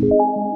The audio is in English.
you